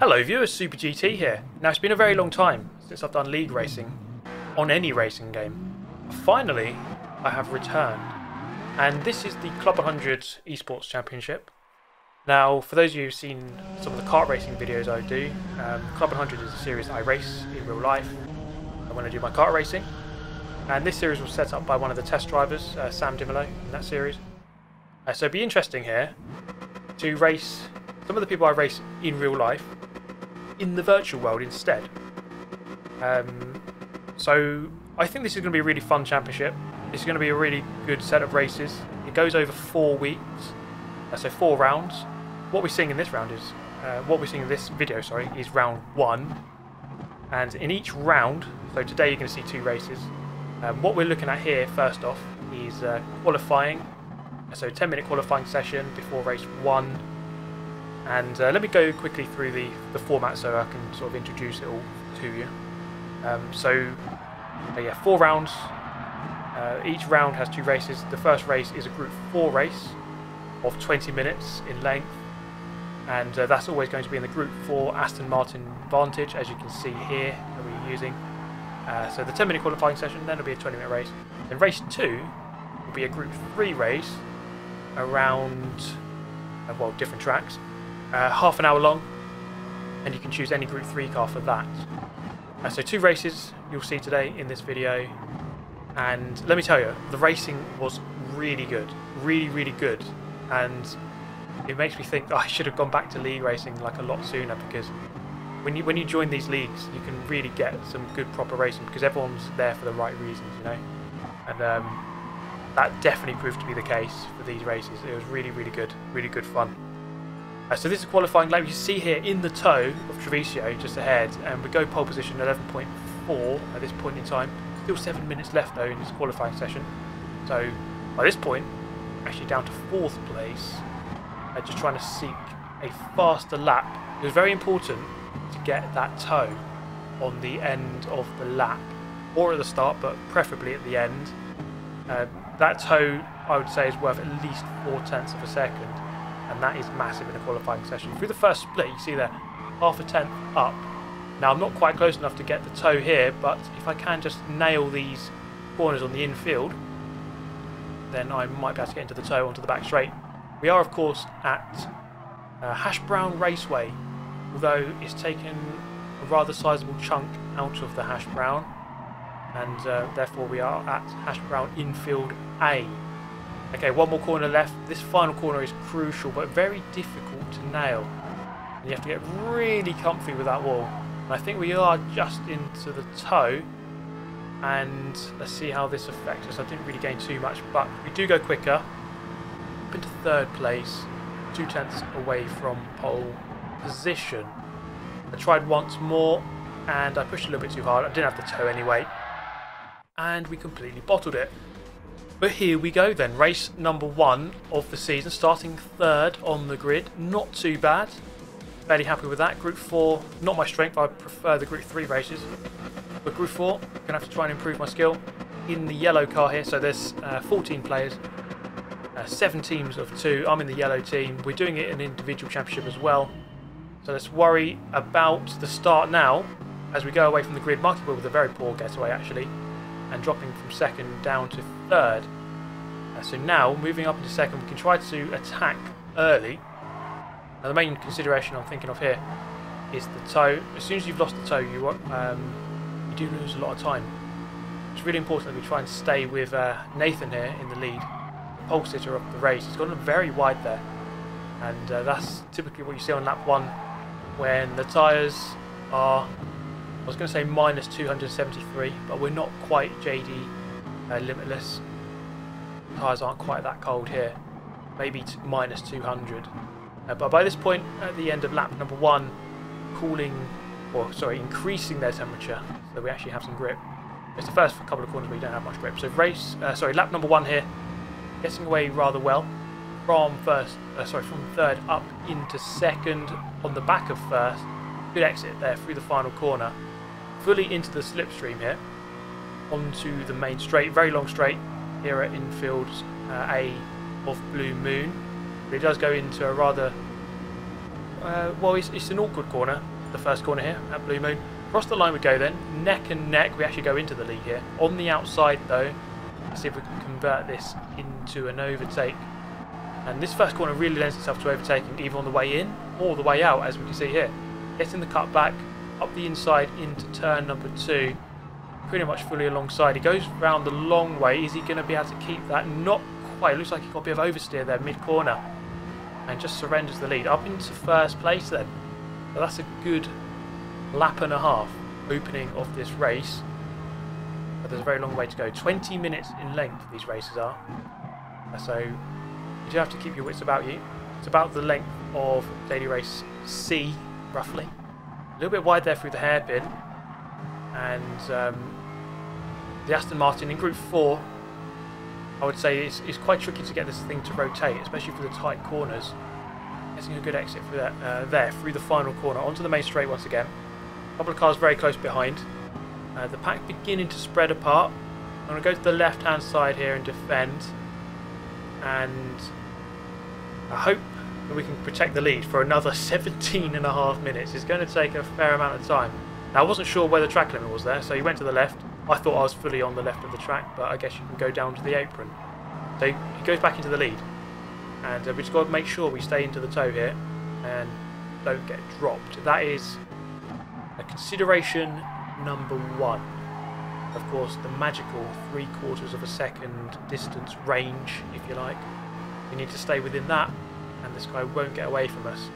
Hello viewers, Super GT here. Now it's been a very long time since I've done league racing on any racing game. Finally, I have returned. And this is the Club 100 Esports Championship. Now, for those of you who've seen some of the kart racing videos I do, um, Club 100 is a series I race in real life when I do my kart racing. And this series was set up by one of the test drivers, uh, Sam Dimolo, in that series. Uh, so it'd be interesting here to race some of the people I race in real life in the virtual world instead. Um, so I think this is going to be a really fun championship. Is going to be a really good set of races. It goes over four weeks, uh, so four rounds. What we're seeing in this round is, uh, what we're seeing in this video, sorry, is round one. And in each round, so today you're going to see two races. Um, what we're looking at here, first off, is uh, qualifying. So 10 minute qualifying session before race one and uh, let me go quickly through the, the format so I can sort of introduce it all to you. Um, so, uh, yeah, four rounds. Uh, each round has two races. The first race is a Group 4 race of 20 minutes in length. And uh, that's always going to be in the Group 4 Aston Martin Vantage, as you can see here that we're using. Uh, so the 10 minute qualifying session, then it'll be a 20 minute race. Then race 2 will be a Group 3 race around, uh, well, different tracks uh, half an hour long, and you can choose any Group 3 car for that. Uh, so two races you'll see today in this video, and let me tell you, the racing was really good, really, really good, and it makes me think oh, I should have gone back to league racing like a lot sooner because when you when you join these leagues, you can really get some good proper racing because everyone's there for the right reasons, you know, and um, that definitely proved to be the case for these races. It was really, really good, really good fun. Uh, so this is qualifying lap. You see here in the toe of Treviso just ahead, and we go pole position 11.4 at this point in time. Still seven minutes left though in this qualifying session. So by this point, actually down to fourth place. Uh, just trying to seek a faster lap. It was very important to get that toe on the end of the lap, or at the start, but preferably at the end. Uh, that toe, I would say, is worth at least four tenths of a second and that is massive in a qualifying session. Through the first split, you see there, half a tenth up. Now, I'm not quite close enough to get the toe here, but if I can just nail these corners on the infield, then I might be able to get into the toe onto the back straight. We are, of course, at uh, Hash Brown Raceway, although it's taken a rather sizable chunk out of the Hash Brown, and uh, therefore we are at Hash Brown Infield A. Okay, one more corner left. This final corner is crucial, but very difficult to nail. And you have to get really comfy with that wall. And I think we are just into the toe. And let's see how this affects us. I didn't really gain too much, but we do go quicker. Up into third place. Two tenths away from pole position. I tried once more, and I pushed a little bit too hard. I didn't have the toe anyway. And we completely bottled it. But here we go then, race number one of the season, starting third on the grid. Not too bad. Fairly happy with that. Group 4, not my strength, I prefer the Group 3 races. But Group 4, going to have to try and improve my skill. In the yellow car here, so there's uh, 14 players, uh, 7 teams of 2. I'm in the yellow team. We're doing it in individual championship as well. So let's worry about the start now as we go away from the grid. Marky Will with a very poor getaway actually and dropping from second down to third. Uh, so now, moving up into second, we can try to attack early. Now the main consideration I'm thinking of here is the toe. As soon as you've lost the toe, you um, you do lose a lot of time. It's really important that we try and stay with uh, Nathan here in the lead, pole sitter of the race. He's gone very wide there, and uh, that's typically what you see on lap one when the tyres are was going to say minus 273, but we're not quite JD uh, limitless. Tyres aren't quite that cold here. Maybe minus 200. Uh, but by this point, at the end of lap number one, cooling, or sorry, increasing their temperature, so we actually have some grip. It's the first couple of corners where you don't have much grip. So race, uh, sorry, lap number one here, getting away rather well from first, uh, sorry, from third up into second on the back of first. Good exit there through the final corner fully into the slipstream here, onto the main straight, very long straight here at infield uh, A of Blue Moon. But it does go into a rather uh, well, it's, it's an awkward corner, the first corner here at Blue Moon. Across the line we go then, neck and neck, we actually go into the lead here. On the outside though, let's see if we can convert this into an overtake. And this first corner really lends itself to overtaking either on the way in or the way out, as we can see here. Getting the cut back, up the inside into turn number two, pretty much fully alongside. He goes round the long way. Is he going to be able to keep that? Not quite. It looks like he got a bit of oversteer there mid-corner. And just surrenders the lead. Up into first place then. So that's a good lap and a half opening of this race. But there's a very long way to go. 20 minutes in length these races are. So you do have to keep your wits about you. It's about the length of daily race C, roughly. Little bit wide there through the hairpin. And um, the Aston Martin in Group 4, I would say it's, it's quite tricky to get this thing to rotate, especially for the tight corners. Getting a good exit that, uh, there through the final corner, onto the main straight once again. A couple of cars very close behind. Uh, the pack beginning to spread apart. I'm going to go to the left hand side here and defend. And I hope that we can protect the lead for another 17 and a half minutes. It's going to take a fair amount of time. Now, I wasn't sure where the track limit was there, so he went to the left. I thought I was fully on the left of the track, but I guess you can go down to the apron. So he goes back into the lead. And uh, we just got to make sure we stay into the toe here and don't get dropped. That is a consideration number one. Of course, the magical three quarters of a second distance range, if you like. We need to stay within that, and this guy won't get away from us.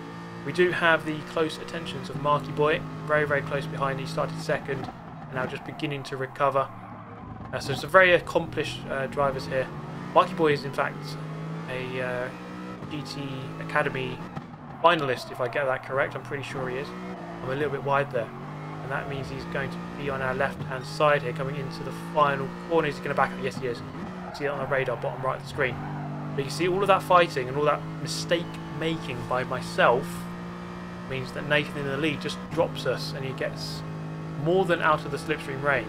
We do have the close attentions of Marky Boy, very, very close behind. He started second, and now just beginning to recover. Uh, so some very accomplished uh, drivers here. Marky Boy is, in fact, a uh, GT Academy finalist, if I get that correct. I'm pretty sure he is. I'm a little bit wide there. And that means he's going to be on our left-hand side here, coming into the final corner. He's going to back up. Yes, he is. See it on the radar, bottom right of the screen. But you see all of that fighting and all that mistake making by myself means that Nathan in the lead just drops us and he gets more than out of the slipstream range.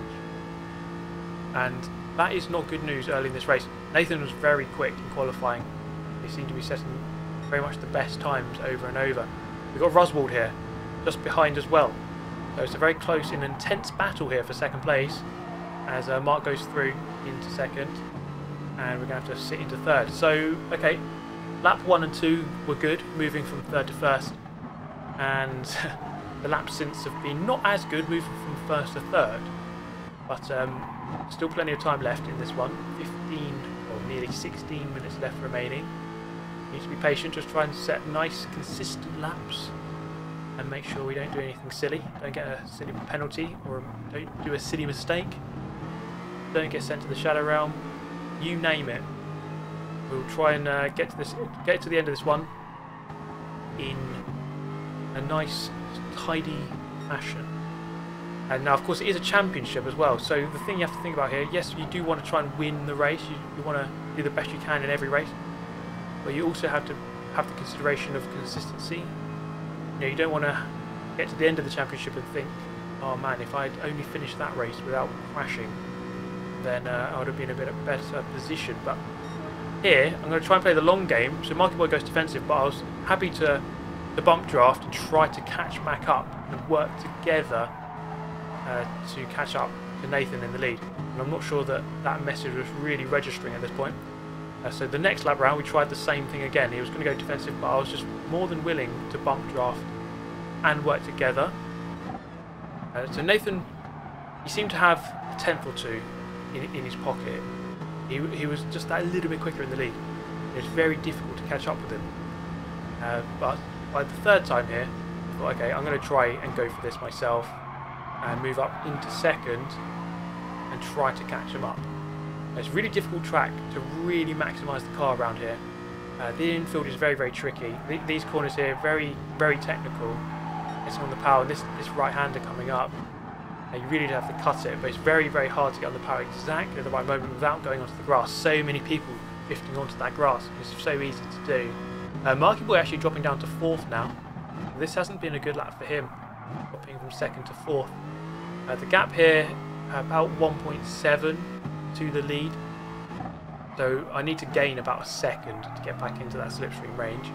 And that is not good news early in this race. Nathan was very quick in qualifying. He seemed to be setting very much the best times over and over. We've got Roswald here, just behind as well. So it's a very close and intense battle here for second place as uh, Mark goes through into second and we're going to have to sit into third. So, okay, lap one and two were good, moving from third to first, and the laps since have been not as good, moving from first to third, but um, still plenty of time left in this one. 15 or nearly 16 minutes left remaining. Need to be patient, just try and set nice, consistent laps. And make sure we don't do anything silly. Don't get a silly penalty or don't do a silly mistake. Don't get sent to the Shadow Realm you name it. We'll try and uh, get to this, get to the end of this one in a nice, tidy fashion. And now, of course, it is a championship as well. So the thing you have to think about here, yes, you do want to try and win the race. You, you want to do the best you can in every race, but you also have to have the consideration of consistency. You know, you don't want to get to the end of the championship and think, oh man, if I'd only finished that race without crashing, then uh, I would have been in a bit of a better position. But here, I'm going to try and play the long game. So Marky Boy goes defensive, but I was happy to, to bump draft and try to catch back up and work together uh, to catch up to Nathan in the lead. And I'm not sure that that message was really registering at this point. Uh, so the next lap round, we tried the same thing again. He was going to go defensive, but I was just more than willing to bump draft and work together. Uh, so Nathan, he seemed to have a tenth or two in, in his pocket. He, he was just that little bit quicker in the lead. It was very difficult to catch up with him. Uh, but by the third time here, I thought, okay, I'm going to try and go for this myself and move up into second and try to catch him up. It's a really difficult track to really maximise the car around here. Uh, the infield is very, very tricky. these corners here, very, very technical. It's on the power. This, this right-hander coming up you really do have to cut it, but it's very, very hard to get on the power exactly at the right moment without going onto the grass. So many people drifting onto that grass. It's so easy to do. Uh, Marky Boy actually dropping down to fourth now. This hasn't been a good lap for him, dropping from second to fourth. Uh, the gap here, about 1.7 to the lead. So I need to gain about a second to get back into that slipstream range.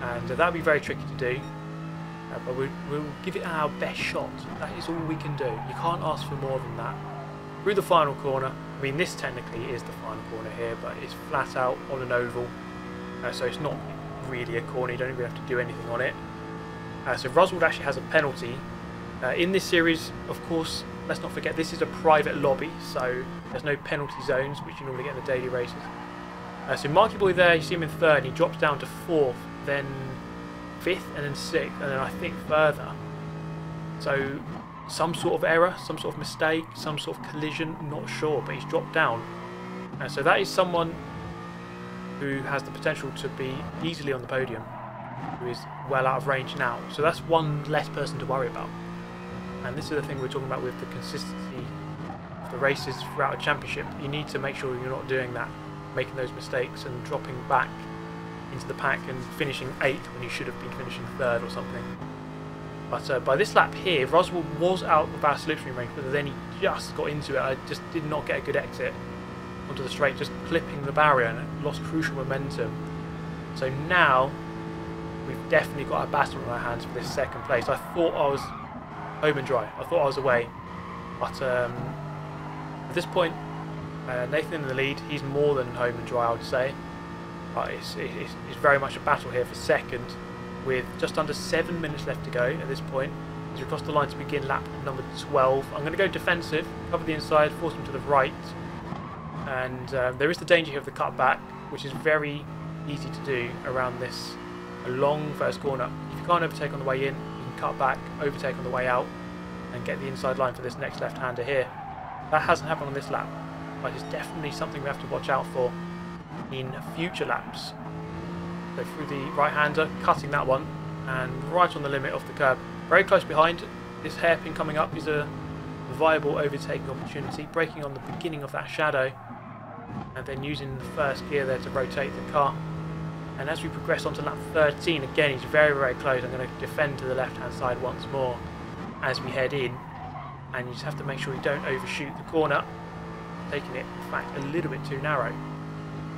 And uh, that would be very tricky to do. Uh, but we, we'll give it our best shot. That is all we can do. You can't ask for more than that. Through the final corner. I mean, this technically is the final corner here, but it's flat out on an oval. Uh, so it's not really a corner. You don't even have to do anything on it. Uh, so Roswald actually has a penalty. Uh, in this series, of course, let's not forget this is a private lobby, so there's no penalty zones, which you normally get in the daily races. Uh, so Marky Boy there, you see him in third, and he drops down to fourth, then fifth, and then sixth, and then I think further. So some sort of error, some sort of mistake, some sort of collision, not sure, but he's dropped down. And so that is someone who has the potential to be easily on the podium, who is well out of range now. So that's one less person to worry about. And this is the thing we're talking about with the consistency of the races throughout a championship. You need to make sure you're not doing that, making those mistakes and dropping back into the pack and finishing eighth when you should have been finishing third or something. But uh, by this lap here, Roswald was out of our slipstream range, but then he just got into it. I just did not get a good exit onto the straight, just clipping the barrier and lost crucial momentum. So now we've definitely got a battle on our hands for this second place. I thought I was home and dry. I thought I was away, but um, at this point, uh, Nathan in the lead. He's more than home and dry, I would say. But it's, it's, it's very much a battle here for second, with just under seven minutes left to go at this point. as we cross the line to begin lap number 12. I'm going to go defensive, cover the inside, force him to the right. And uh, there is the danger here of the cutback, which is very easy to do around this long first corner. If you can't overtake on the way in, you can cut back, overtake on the way out, and get the inside line for this next left-hander here. That hasn't happened on this lap, but it's definitely something we have to watch out for in future laps. So through the right-hander, cutting that one, and right on the limit of the curb. Very close behind. This hairpin coming up is a viable overtaking opportunity, braking on the beginning of that shadow, and then using the first gear there to rotate the car. And as we progress onto lap 13, again he's very very close. I'm going to defend to the left hand side once more as we head in. And you just have to make sure you don't overshoot the corner, taking it in fact a little bit too narrow.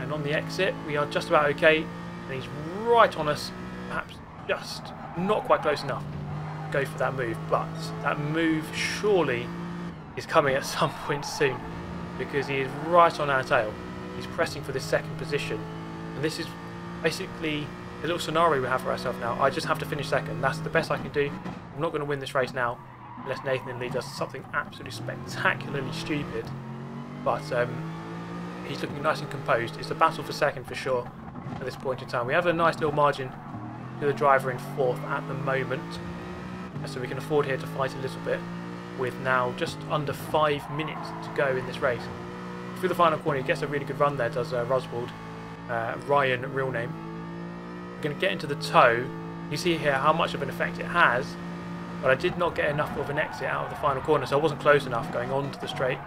And on the exit we are just about okay, and he's right on us, perhaps just not quite close enough to go for that move. But that move surely is coming at some point soon because he is right on our tail. He's pressing for this second position. And this is basically a little scenario we have for ourselves now. I just have to finish second. That's the best I can do. I'm not going to win this race now unless Nathan Lee does something absolutely spectacularly stupid. But um, he's looking nice and composed. It's a battle for second for sure at this point in time. We have a nice little margin to the driver in fourth at the moment. So we can afford here to fight a little bit with now just under five minutes to go in this race. Through the final corner, he gets a really good run there, does uh, Roswald. Uh, Ryan, real name. We're going to get into the toe. You see here how much of an effect it has, but I did not get enough of an exit out of the final corner, so I wasn't close enough going onto the straight.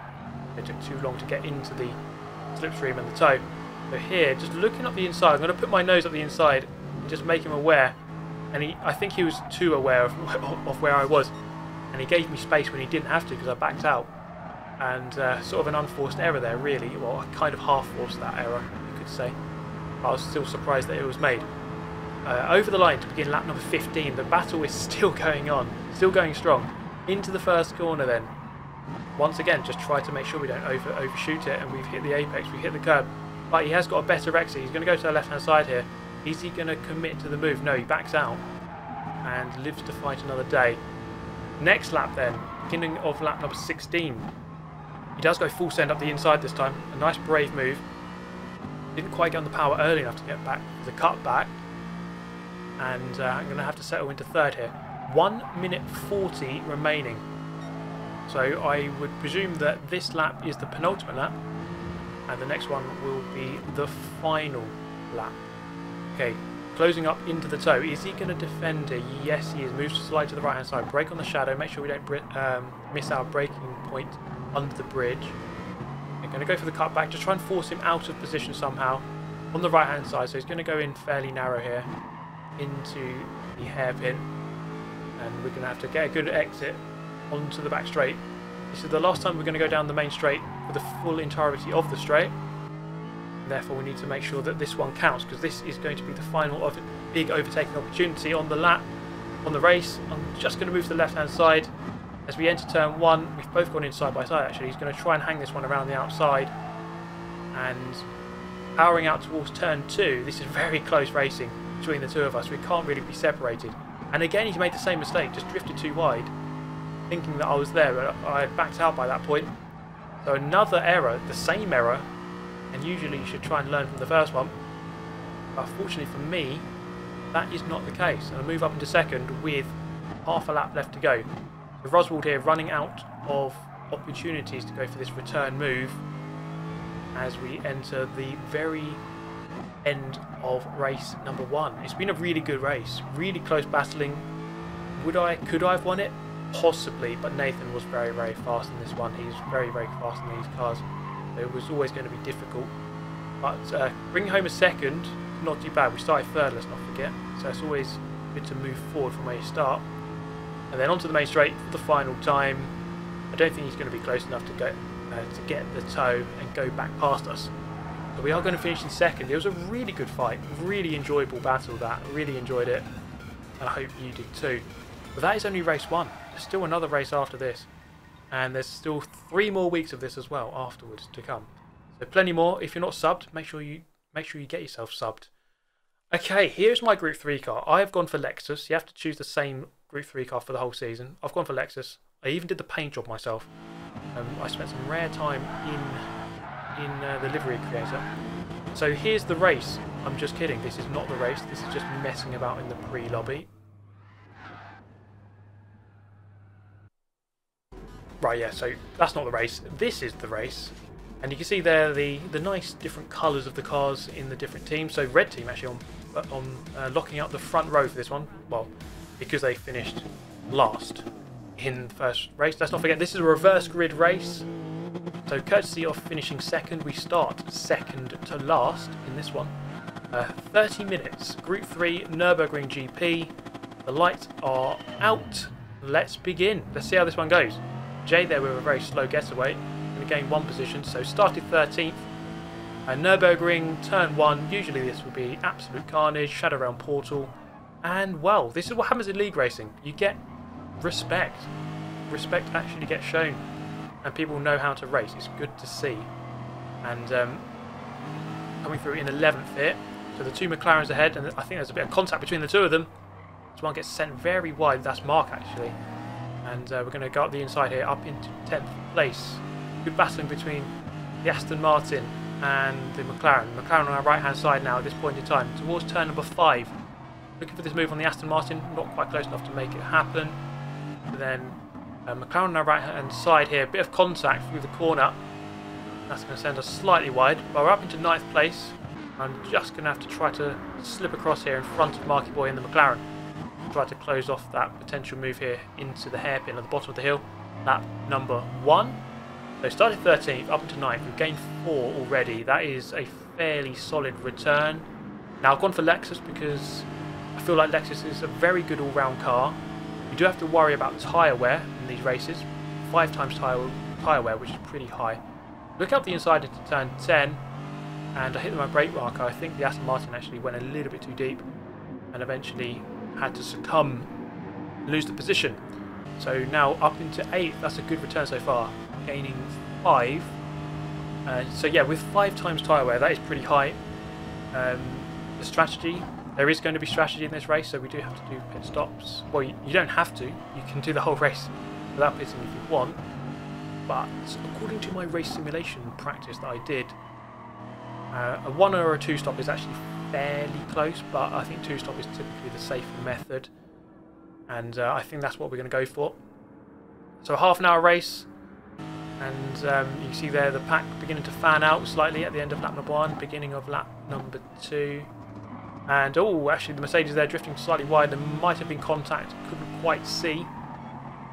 It took too long to get into the slipstream and the toe. But here, just looking up the inside, I'm going to put my nose up the inside and just make him aware. And he, I think he was too aware of, of where I was and he gave me space when he didn't have to because I backed out. And uh, sort of an unforced error there, really. Well, I kind of half forced that error, you could say. I was still surprised that it was made. Uh, over the line to begin lap number 15. The battle is still going on, still going strong. Into the first corner then. Once again, just try to make sure we don't over overshoot it and we've hit the apex, we hit the curb. But he has got a better exit. He's going to go to the left hand side here. Is he going to commit to the move? No, he backs out and lives to fight another day. Next lap then, beginning of lap number 16. He does go full send up the inside this time. A nice brave move. Didn't quite get on the power early enough to get back the cut back. And uh, I'm going to have to settle into third here. 1 minute 40 remaining. So I would presume that this lap is the penultimate lap. And the next one will be the final lap. Okay, Closing up into the toe. Is he going to defend it? Yes, he is. Moves to slide to the right hand side. Brake on the shadow. Make sure we don't um, miss our braking point under the bridge. We're going to go for the cutback. Just try and force him out of position somehow on the right hand side. So he's going to go in fairly narrow here into the hairpin. And we're going to have to get a good exit onto the back straight. This is the last time we're going to go down the main straight for the full entirety of the straight. Therefore, we need to make sure that this one counts because this is going to be the final of big overtaking opportunity on the lap on the race. I'm just going to move to the left-hand side. As we enter turn one, we've both gone in side by side actually. He's going to try and hang this one around the outside. And powering out towards turn two, this is very close racing between the two of us. We can't really be separated. And again, he's made the same mistake, just drifted too wide, thinking that I was there, but I backed out by that point. So another error, the same error, and usually you should try and learn from the first one. But fortunately for me, that is not the case. And I move up into second with half a lap left to go. So Roswald here running out of opportunities to go for this return move as we enter the very end of race number one. It's been a really good race, really close battling. Would I, could I have won it? Possibly, but Nathan was very, very fast in this one. He's very, very fast in these cars. It was always going to be difficult. But uh, bringing home a second, not too bad. We started third, let's not forget. So it's always good to move forward from where you start. And then onto the main straight for the final time. I don't think he's going to be close enough to go uh, to get the toe and go back past us. But we are going to finish in second. It was a really good fight, really enjoyable battle that. Really enjoyed it. and I hope you did too. But that is only race one. There's still another race after this. And there's still three more weeks of this as well afterwards to come. So plenty more. If you're not subbed, make sure you make sure you get yourself subbed. Okay, here's my Group 3 car. I have gone for Lexus. You have to choose the same Group 3 car for the whole season. I've gone for Lexus. I even did the paint job myself. Um, I spent some rare time in in uh, the livery creator. So here's the race. I'm just kidding. This is not the race. This is just messing about in the pre-lobby. Right, yeah, so that's not the race. This is the race. And you can see there the, the nice different colours of the cars in the different teams. So red team actually on, uh, on uh, locking out the front row for this one. Well, because they finished last in the first race. Let's not forget, this is a reverse grid race. So courtesy of finishing second, we start second to last in this one. Uh, 30 minutes, Group 3, Nürburgring GP. The lights are out. Let's begin. Let's see how this one goes. Jay there with a very slow getaway. Going to gain one position, so started 13th. And Nürburgring, turn 1, usually this would be absolute carnage, Shadow Realm Portal. And well, this is what happens in league racing. You get respect. Respect actually gets shown and people know how to race. It's good to see. And um, coming through in 11th here, so the two McLarens ahead, and I think there's a bit of contact between the two of them. This one gets sent very wide, that's Mark actually. And uh, we're going to go up the inside here, up into 10th place. Good battling between the Aston Martin and the McLaren. McLaren on our right hand side now at this point in time, towards turn number 5. Looking for this move on the Aston Martin, not quite close enough to make it happen. But then uh, McLaren on our right hand side here, a bit of contact through the corner. That's going to send us slightly wide, but we're up into ninth place. I'm just going to have to try to slip across here in front of Marky Boy and the McLaren. Try to close off that potential move here into the hairpin at the bottom of the hill. That number one. So started 13th, up into 9th. We've gained 4 already. That is a fairly solid return. Now I've gone for Lexus because I feel like Lexus is a very good all-round car. You do have to worry about tyre wear in these races. Five times tyre, tyre wear, which is pretty high. Look out the inside into turn 10, and I hit my brake marker. I think the Aston Martin actually went a little bit too deep, and eventually had to succumb, lose the position. So now up into 8th, that's a good return so far, gaining 5. Uh, so yeah, with 5 times tyre wear, that is pretty high. Um, the strategy there is going to be strategy in this race, so we do have to do pit stops. Well, you, you don't have to. You can do the whole race without pitting if you want. But according to my race simulation practice that I did, uh, a one or a two stop is actually fairly close, but I think two stop is typically the safer method. And uh, I think that's what we're going to go for. So a half an hour race, and um, you see there the pack beginning to fan out slightly at the end of lap number one, beginning of lap number two. And, oh, actually the Mercedes there drifting slightly wide. There might have been contact, couldn't quite see.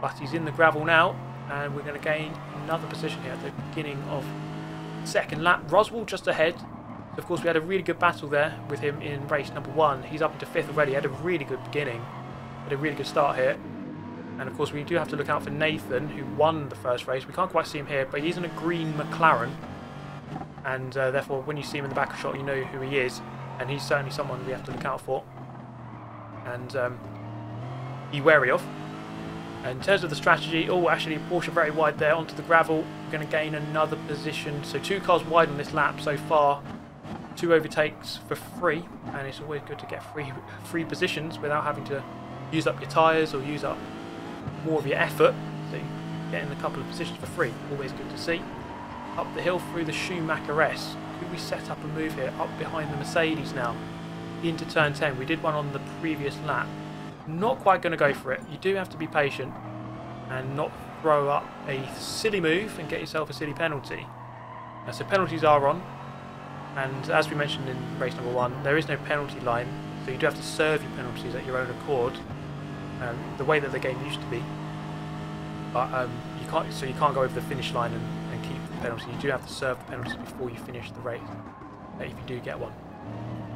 But he's in the gravel now, and we're going to gain another position here at the beginning of second lap. Roswald just ahead. Of course, we had a really good battle there with him in race number one. He's up into fifth already. Had a really good beginning. Had a really good start here. And of course, we do have to look out for Nathan, who won the first race. We can't quite see him here, but he's in a green McLaren. And uh, therefore, when you see him in the back of shot, you know who he is and he's certainly someone we have to look out for. And um, be wary of. In terms of the strategy, oh, actually, Porsche very wide there onto the gravel. We're going to gain another position. So two cars wide on this lap so far. Two overtakes for free, and it's always good to get free free positions without having to use up your tyres or use up more of your effort. So getting a couple of positions for free, always good to see. Up the hill through the Schumacher S. Could we set up a move here up behind the Mercedes now into turn 10? We did one on the previous lap. Not quite going to go for it. You do have to be patient and not throw up a silly move and get yourself a silly penalty. Uh, so penalties are on, and as we mentioned in race number one, there is no penalty line, so you do have to serve your penalties at your own accord, um, the way that the game used to be. But um, you can't, so you can't go over the finish line and, and keep the penalty. You do have to serve the penalties before you finish the race, uh, if you do get one.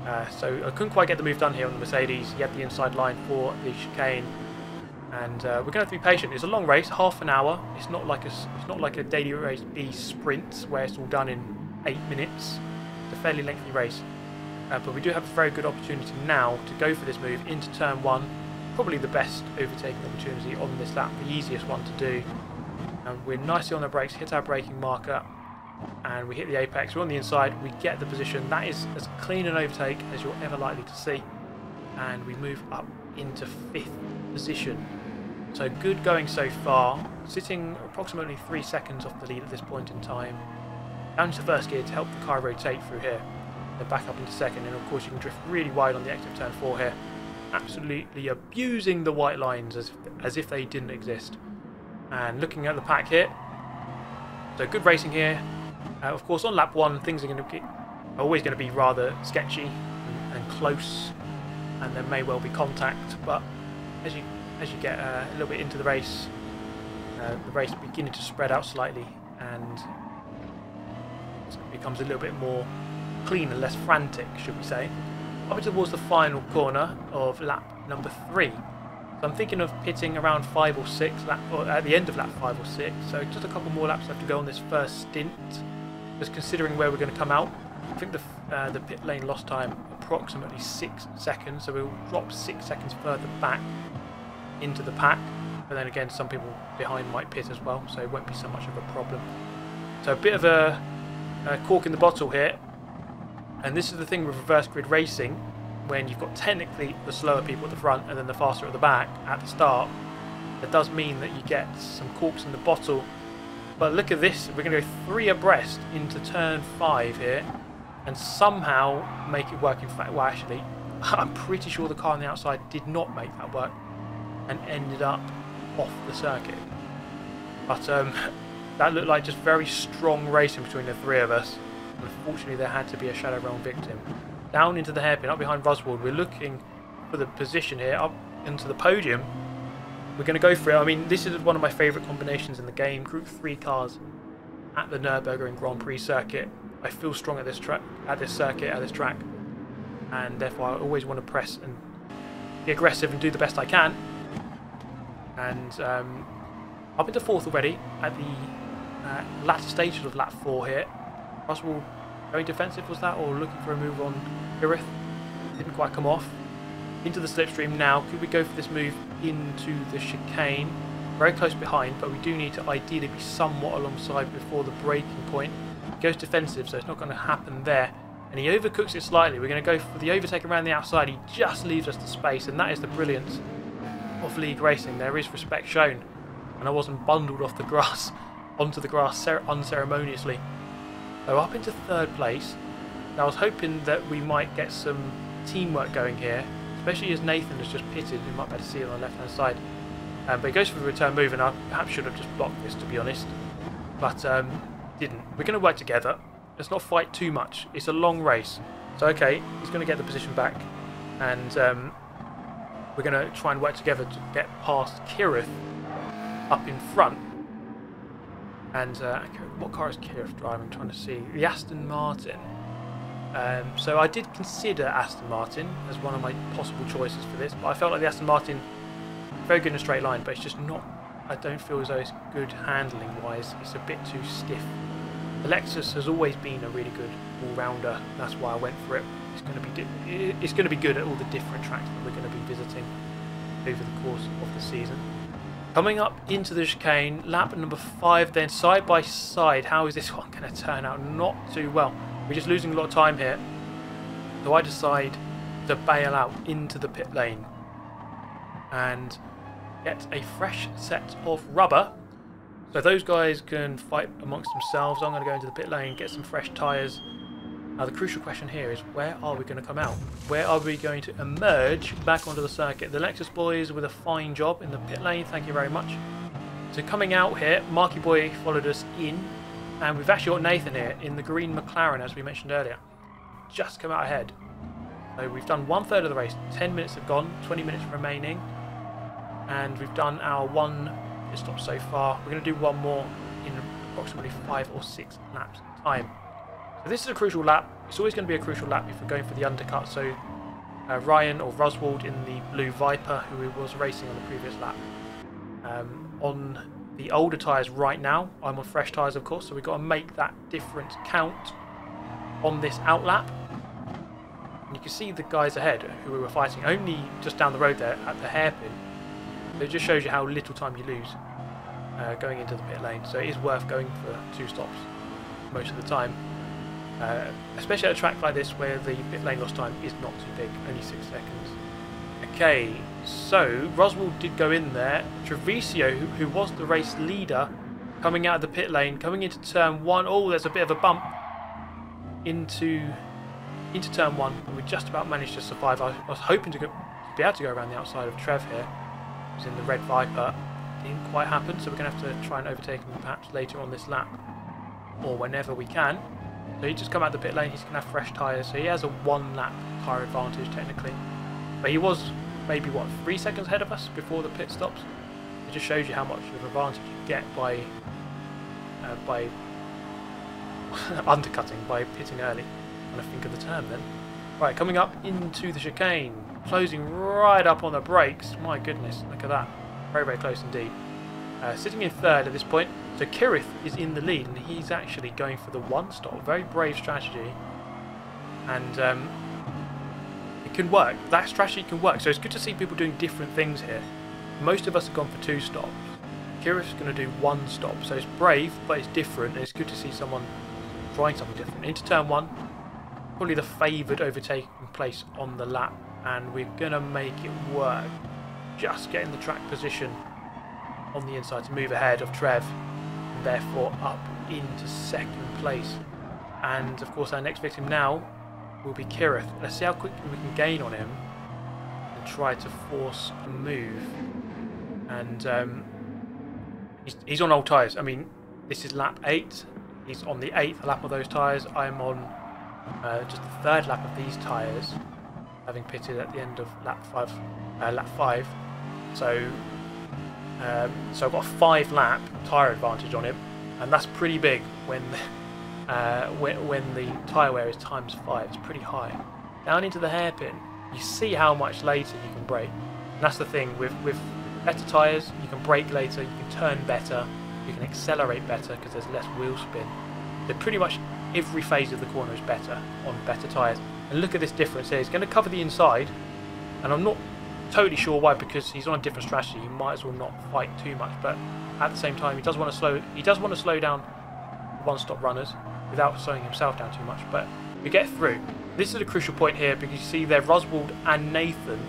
Uh, so I couldn't quite get the move done here on the Mercedes. He had the inside line for the chicane, and uh, we're going to have to be patient. It's a long race, half an hour. It's not like a it's not like a daily race B sprint where it's all done in eight minutes. A fairly lengthy race, uh, but we do have a very good opportunity now to go for this move into turn one. Probably the best overtaking opportunity on this lap, the easiest one to do. And we're nicely on the brakes, hit our braking marker, and we hit the apex. We're on the inside, we get the position. That is as clean an overtake as you're ever likely to see. And we move up into fifth position. So good going so far, sitting approximately three seconds off the lead at this point in time. Down to first gear to help the car rotate through here. Then back up into second, and of course you can drift really wide on the exit of turn 4 here. Absolutely abusing the white lines as, as if they didn't exist. And looking at the pack here, so good racing here, uh, of course, on lap one, things are going to be always going to be rather sketchy and, and, close, and there may well be contact. But as you as you get uh, a little bit into the race, uh, the race beginning to spread out slightly, and becomes a little bit more clean and less frantic, should we say? Up towards the final corner of lap number three. So I'm thinking of pitting around five or six, lap, or at the end of lap five or six. So just a couple more laps left to go on this first stint. Just considering where we're going to come out, I think the uh, the pit lane lost time approximately six seconds, so we'll drop six seconds further back into the pack. But then again, some people behind might pit as well, so it won't be so much of a problem. So a bit of a, a cork in the bottle here, and this is the thing with reverse grid racing, when you've got technically the slower people at the front and then the faster at the back at the start, it does mean that you get some corks in the bottle but look at this, we're going to go three abreast into turn five here and somehow make it work. In fact, well actually, I'm pretty sure the car on the outside did not make that work and ended up off the circuit. But um, that looked like just very strong racing between the three of us. Unfortunately, there had to be a Shadow Realm victim. Down into the hairpin, up behind Roswald, we're looking for the position here, up into the podium. We're going to go for it. I mean, this is one of my favourite combinations in the game. Group 3 cars at the Nürburgring Grand Prix circuit. I feel strong at this track, at this circuit, at this track. And therefore I always want to press and be aggressive and do the best I can. And um, up into fourth already at the uh, latter stages of lap 4 here. Possible going defensive was that or looking for a move on Kirith? Didn't quite come off into the slipstream now. Could we go for this move into the chicane? Very close behind, but we do need to ideally be somewhat alongside before the braking point. Goes defensive, so it's not going to happen there. And he overcooks it slightly. We're going to go for the overtake around the outside. He just leaves us the space, and that is the brilliance of league racing. There is respect shown, and I wasn't bundled off the grass onto the grass unceremoniously. So up into third place. Now I was hoping that we might get some teamwork going here especially as Nathan has just pitted, You might better see it on the left hand side. Um, but he goes for the return move, and I perhaps should have just blocked this to be honest, but um, didn't. We're going to work together. Let's not fight too much. It's a long race. So okay, he's going to get the position back, and um, we're going to try and work together to get past Kirith up in front. And uh, what car is Kirith driving? I'm trying to see. The Aston Martin. Um, so I did consider Aston Martin as one of my possible choices for this, but I felt like the Aston Martin very good in a straight line, but it's just not. I don't feel as though it's good handling wise. It's a bit too stiff. The Lexus has always been a really good all-rounder. That's why I went for it. It's going to be it's going to be good at all the different tracks that we're going to be visiting. over the course of the season. Coming up into the chicane, lap number five, then side by side. How is this one going to turn out? Not too well. We're just losing a lot of time here. So I decide to bail out into the pit lane and get a fresh set of rubber. So those guys can fight amongst themselves. I'm going to go into the pit lane, get some fresh tyres. Now the crucial question here is where are we going to come out? Where are we going to emerge back onto the circuit? The Lexus boys with a fine job in the pit lane, thank you very much. So coming out here, Marky Boy followed us in and we've actually got Nathan here in the green McLaren as we mentioned earlier. Just come out ahead. So we've done one third of the race, 10 minutes have gone, 20 minutes remaining and we've done our one pit stop so far. We're going to do one more in approximately five or six laps time. So this is a crucial lap. It's always going to be a crucial lap if we're going for the undercut. So uh, Ryan or Roswald in the blue Viper, who was racing on the previous lap, um, on the older tyres right now. I'm on fresh tyres, of course, so we've got to make that difference count on this out lap. And you can see the guys ahead who we were fighting only just down the road there at the hairpin. It just shows you how little time you lose uh, going into the pit lane. So it is worth going for two stops most of the time. Uh, especially at a track like this where the pit lane lost time is not too big, only six seconds. Okay, so Roswald did go in there. Treviso, who, who was the race leader, coming out of the pit lane, coming into turn one. Oh, there's a bit of a bump into into turn one, and we just about managed to survive. I, was hoping to, go, be able to go around the outside of Trev here. He was in the red Viper. Didn't quite happen, so we're going to have to try and overtake him perhaps later on this lap, or whenever we can. So he just come out the pit lane, he's going to have fresh tyres, so he has a one lap tyre advantage technically. But he was maybe, what, three seconds ahead of us before the pit stops? It just shows you how much of an advantage you get by, uh, by undercutting, by pitting early. And I think of the term then. Right, coming up into the chicane, closing right up on the brakes. My goodness, look at that. Very, very close indeed. Uh, sitting in third at this point, so Kirith is in the lead and he's actually going for the one stop. Very brave strategy. And um, it can work. That strategy can work. So it's good to see people doing different things here. Most of us have gone for two stops. Kirith's going to do one stop. So it's brave, but it's different. And it's good to see someone trying something different. Into turn one. Probably the favoured overtaking place on the lap. And we're going to make it work. Just getting the track position on the inside to move ahead of Trev therefore up into second place. And of course our next victim now will be Kirith. Let's see how quickly we can gain on him and try to force a move. And um, he's, he's on old tyres. I mean, this is lap 8. He's on the 8th lap of those tyres. I'm on uh, just the third lap of these tyres, having pitted at the end of lap 5. Uh, lap 5. So um, so I've got a five lap tyre advantage on him, and that's pretty big when uh, when, the tyre wear is times five. It's pretty high. Down into the hairpin, you see how much later you can brake. And that's the thing with with better tyres, you can brake later, you can turn better, you can accelerate better because there's less wheel spin. So pretty much every phase of the corner is better on better tyres. And look at this difference here. He's going to cover the inside, and I'm not totally sure why because he's on a different strategy. He might as well not fight too much, but at the same time, he does want to slow. He does want to slow down one-stop runners without slowing himself down too much. But we get through. This is a crucial point here because you see there Roswald and Nathan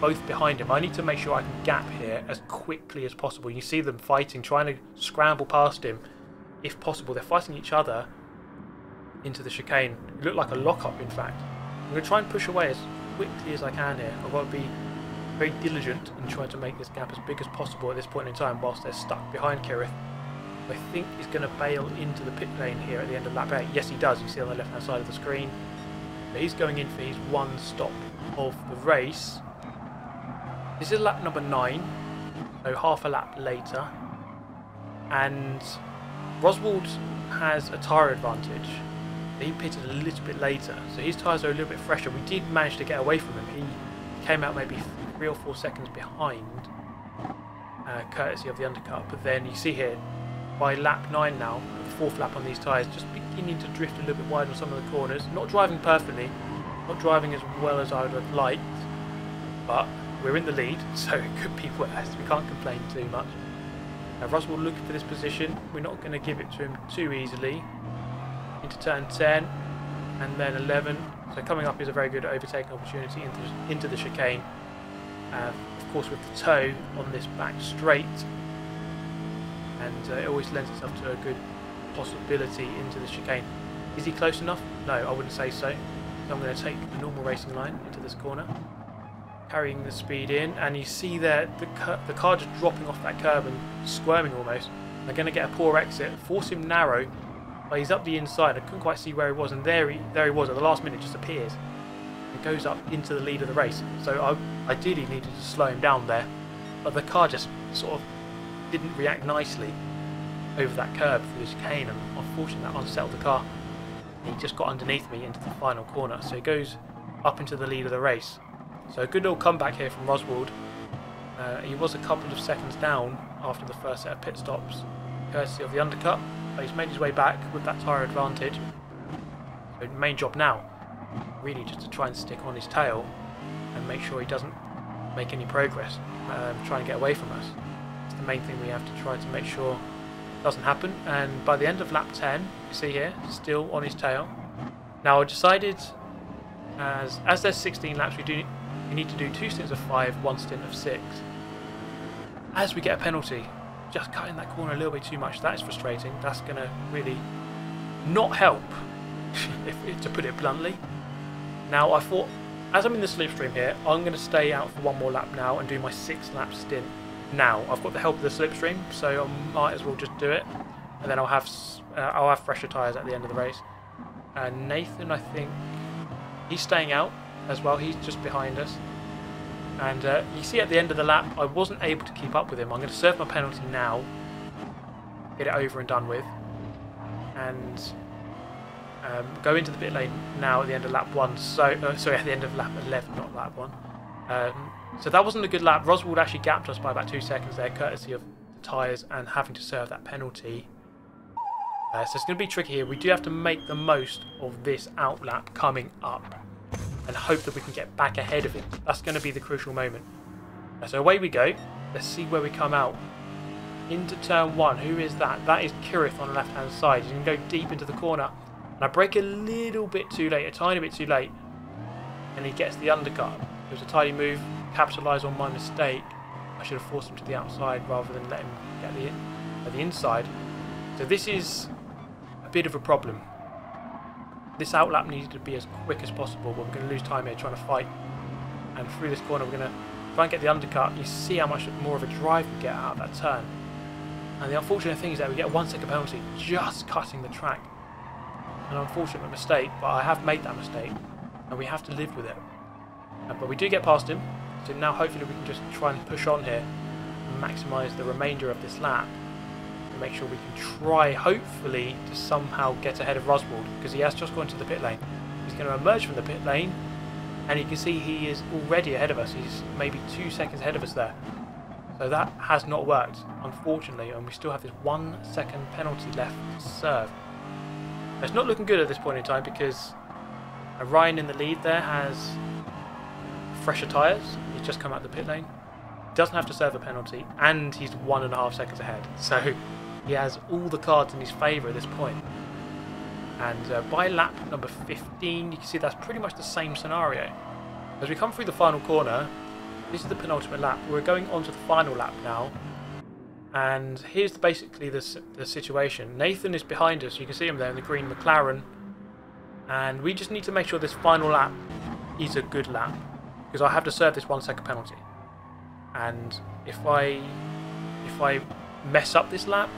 both behind him. I need to make sure I can gap here as quickly as possible. You see them fighting, trying to scramble past him if possible. They're fighting each other into the chicane. It looked like a lock-up, in fact. I'm going to try and push away as quickly as I can here. I've got to be very diligent in trying to make this gap as big as possible at this point in time whilst they're stuck behind Kirith. I think he's going to bail into the pit lane here at the end of lap 8. Yes, he does. You see on the left-hand side of the screen. But he's going in for his one stop of the race. This is lap number 9, so half a lap later. And Roswald has a tyre advantage. He pitted a little bit later, so his tyres are a little bit fresher. We did manage to get away from him. He came out maybe three or four seconds behind, uh, courtesy of the undercut. But then you see here, by lap 9 now, fourth lap on these tyres, just beginning to drift a little bit wide on some of the corners. Not driving perfectly, not driving as well as I would have liked, but we're in the lead, so it could be worse. We can't complain too much. Uh, Roswald looking for this position. We're not going to give it to him too easily. Into turn 10 and then 11. So coming up is a very good overtaking opportunity into, into the chicane. Uh, of course with the toe on this back straight. And uh, it always lends itself to a good possibility into the chicane. Is he close enough? No, I wouldn't say so. So I'm going to take the normal racing line into this corner. Carrying the speed in, and you see there the, the car just dropping off that curb and squirming almost. They're going to get a poor exit, force him narrow, but he's up the inside. I couldn't quite see where he was, and there he, there he was at the last minute, just appears. And goes up into the lead of the race. So I ideally needed to slow him down there, but the car just sort of didn't react nicely over that curb through the chicane, and unfortunately that unsettled the car. He just got underneath me into the final corner, so he goes up into the lead of the race. So a good little comeback here from Roswald. Uh, he was a couple of seconds down after the first set of pit stops, courtesy of the undercut, but he's made his way back with that tyre advantage. So main job now, really just to try and stick on his tail and make sure he doesn't make any progress, um, try and get away from us. It's the main thing we have to try to make sure doesn't happen. And by the end of lap 10, you see here, still on his tail. Now I decided, as as there's 16 laps, we do we need to do two stints of five, one stint of six. As we get a penalty, just cutting that corner a little bit too much, that is frustrating. That's going to really not help, if, if, to put it bluntly. Now I thought, as I'm in the slipstream here, I'm going to stay out for one more lap now and do my six lap stint now. I've got the help of the slipstream, so I might as well just do it, and then I'll have uh, I'll have fresher tyres at the end of the race. And uh, Nathan, I think he's staying out as well. He's just behind us. And uh, you see at the end of the lap, I wasn't able to keep up with him. I'm going to serve my penalty now, get it over and done with, and um, go into the pit lane now at the end of lap one. So uh, sorry, at the end of lap 11, not lap one. Um, so that wasn't a good lap. Roswald actually gapped us by about two seconds there, courtesy of the tyres and having to serve that penalty. Uh, so it's going to be tricky here. We do have to make the most of this outlap coming up and hope that we can get back ahead of it. That's going to be the crucial moment. Uh, so away we go. Let's see where we come out. Into turn one. Who is that? That is Kirith on the left-hand side. Going to go deep into the corner. And I brake a little bit too late, a tiny bit too late. And he gets the undercut. It was a tidy move capitalise on my mistake. I should have forced him to the outside rather than let him get the, uh, the inside. So this is a bit of a problem. This outlap needed to be as quick as possible, but we're going to lose time here trying to fight. And through this corner, we're going to try and get the undercut. You see how much more of a drive we get out of that turn. And the unfortunate thing is that we get one second penalty just cutting the track. An unfortunate mistake, but I have made that mistake, and we have to live with it. Uh, but we do get past him, so now hopefully we can just try and push on here and maximise the remainder of this lap and make sure we can try, hopefully, to somehow get ahead of Roswald because he has just gone to the pit lane. He's going to emerge from the pit lane and you can see he is already ahead of us. He's maybe two seconds ahead of us there. So that has not worked, unfortunately, and we still have this one second penalty left to serve. It's not looking good at this point in time because Ryan in the lead there has fresher tyres. He's just come out of the pit lane. Doesn't have to serve a penalty, and he's one and a half seconds ahead. So he has all the cards in his favour at this point. And uh, by lap number 15, you can see that's pretty much the same scenario. As we come through the final corner, this is the penultimate lap. We're going on to the final lap now. And here's basically the, the situation. Nathan is behind us. You can see him there in the green McLaren. And we just need to make sure this final lap is a good lap because I have to serve this one second penalty. And if I if I mess up this lap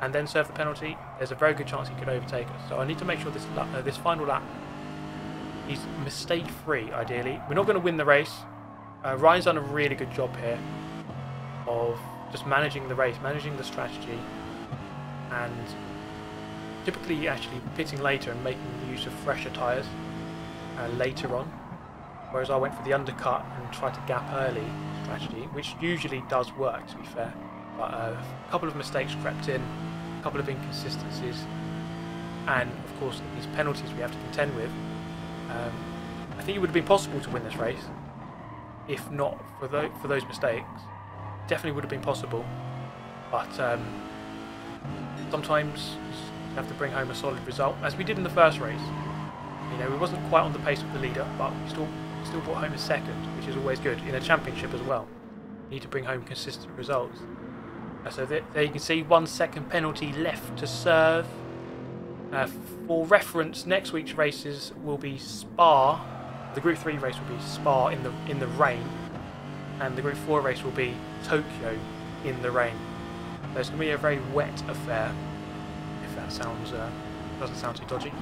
and then serve the penalty, there's a very good chance he could overtake us. So I need to make sure this lap, uh, this final lap is mistake free. Ideally, we're not going to win the race. Uh, Ryan's done a really good job here of just managing the race, managing the strategy, and typically actually pitting later and making use of fresher tyres uh, later on whereas I went for the undercut and tried to gap early strategy, which usually does work to be fair. But uh, a couple of mistakes crept in, a couple of inconsistencies, and of course these penalties we have to contend with. Um, I think it would have been possible to win this race if not for, tho- for those mistakes, definitely would have been possible. But um, sometimes you have to bring home a solid result, as we did in the first race. You know, we wasn't quite on the pace of the leader, but we still still brought home a second, which is always good in a championship as well. You need to bring home consistent results. Uh, so there, you can see one second penalty left to serve. Uh, for reference, next week's races will be Spa. The Group 3 race will be Spa in the in the rain, and the Group 4 race will be Tokyo in the rain. So it's going to be a very wet affair, if that sounds uh, doesn't sound too dodgy.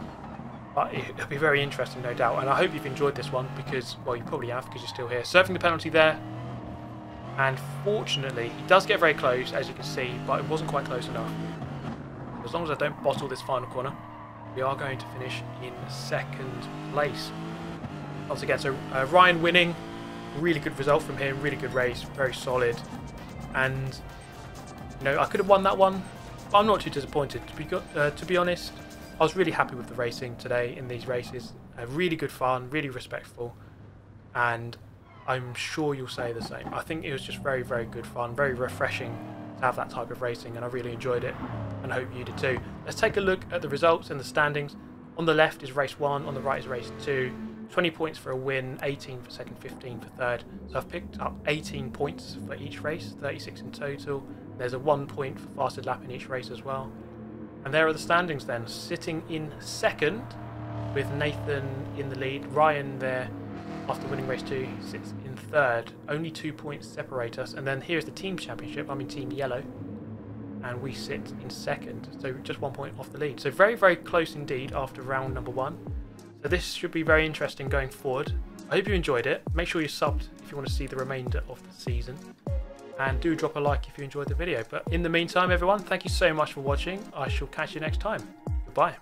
But it'll be very interesting, no doubt. And I hope you've enjoyed this one because, well, you probably have because you're still here. Serving the penalty there. And fortunately, he does get very close, as you can see, but it wasn't quite close enough. As long as I don't bottle this final corner, we are going to finish in second place. Once again, so uh, Ryan winning, really good result from him, really good race, very solid. And, you know, I could have won that one. I'm not too disappointed, to be, uh, to be honest. I was really happy with the racing today in these races. Uh, really good fun, really respectful, and I'm sure you'll say the same. I think it was just very, very good fun, very refreshing to have that type of racing, and I really enjoyed it, and I hope you did too. Let's take a look at the results and the standings. On the left is race one, on the right is race two. 20 points for a win, 18 for second, 15 for third. So I've picked up 18 points for each race, 36 in total. There's a one point for fastest lap in each race as well. And there are the standings then, sitting in second with Nathan in the lead. Ryan there, after winning race two, sits in third. Only two points separate us. And then here's the team championship. I'm in team yellow. And we sit in second. So just one point off the lead. So very, very close indeed after round number one. So this should be very interesting going forward. I hope you enjoyed it. Make sure you subbed if you want to see the remainder of the season. And do drop a like if you enjoyed the video. But in the meantime, everyone, thank you so much for watching. I shall catch you next time. Goodbye.